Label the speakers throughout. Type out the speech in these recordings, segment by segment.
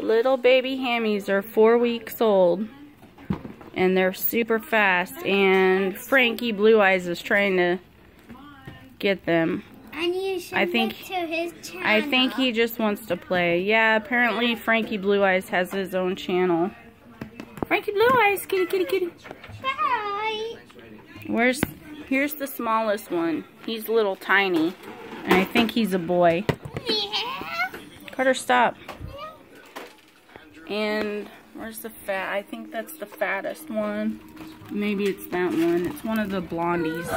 Speaker 1: The little baby hammies are four weeks old. And they're super fast. And Frankie Blue Eyes is trying to get them.
Speaker 2: And you should
Speaker 1: I think-
Speaker 2: to his channel.
Speaker 1: I think he just wants to play. Yeah, apparently Frankie Blue Eyes has his own channel. Frankie Blue Eyes, kitty, kitty, kitty.
Speaker 2: Bye.
Speaker 1: Where's, here's the smallest one. He's little tiny. And I think he's a boy.
Speaker 2: Yeah.
Speaker 1: Carter, stop. And where's the fat? I think that's the fattest one. Maybe it's that one. It's one of the blondies.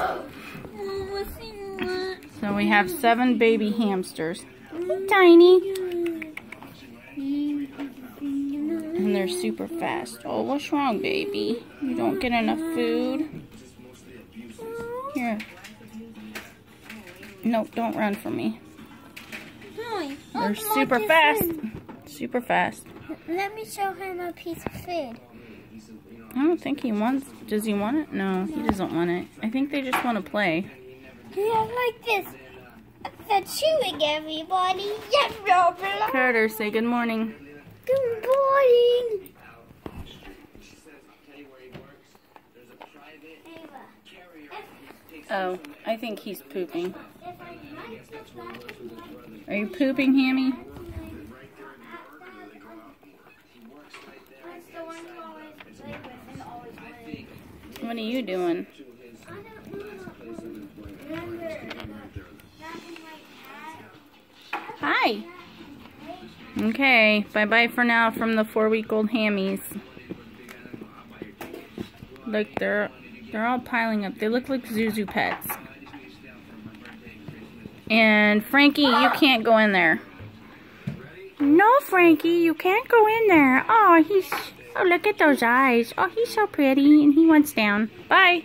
Speaker 1: So we have seven baby hamsters. Tiny. And they're super fast. Oh, what's wrong, baby? You don't get enough food? Here. Nope, don't run from me. They're super fast. Super fast.
Speaker 2: Let me show him a piece of food.
Speaker 1: I don't think he wants. Does he want it? No, he doesn't want it. I think they just want to play.
Speaker 2: Yeah, like this. The chewing, everybody. Blah, blah.
Speaker 1: Carter, say good morning.
Speaker 2: Good morning.
Speaker 1: Oh, I think he's pooping. Are you pooping, Hammy? What are you doing? Hi. Okay, bye-bye for now from the four-week-old hammies. Look, they're they're all piling up. They look like Zhu Zhu Pets. And Frankie, you can't go in there. No, Frankie, you can't go in there. Oh, he's oh look at those eyes. Oh, he's so pretty, and he wants down. Bye.